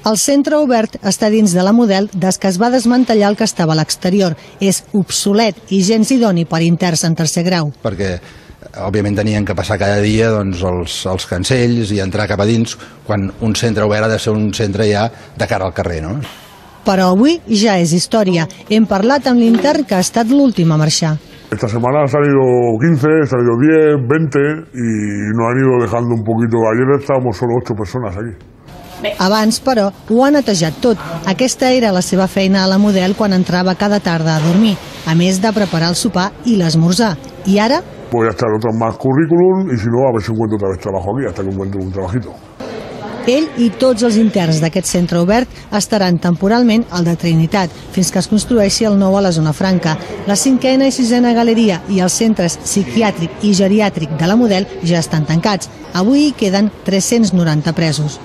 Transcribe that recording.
El centre obert està dins de la model des que es va desmantellar el que estava a l'exterior. És obsolet i gens idoni per interns en tercer grau. perquè òbviament tenien que passar cada dia doncs, els, els cancells i entrar cap a dins quan un centre obert ha de ser un centre ja de cara al carrer, no? Però avui ja és història. Hem parlat amb l'intern que ha estat l'últim a marxar. Esta semana han salido 15, han salido 10, 20 y nos han ido dejando un poquito. Ayer estábamos solo 8 personas aquí. Abans, però, ho ha netejat tot. Aquesta era la seva feina a la model quan entrava cada tarda a dormir, a més de preparar el sopar i l'esmorzar. I ara Voy a estar otros más currículum y si no, a ver si encuentro otra vez trabajo aquí, hasta que encuentre un trabajito. ell i tots els interns d'aquest centre obert estaran temporalment al de Trinitat, fins que es construeixi el nou a la zona franca. La cinquena i sisena galeria i els centres psiquiàtric i geriàtric de la model ja estan tancats. Avui queden 390 presos.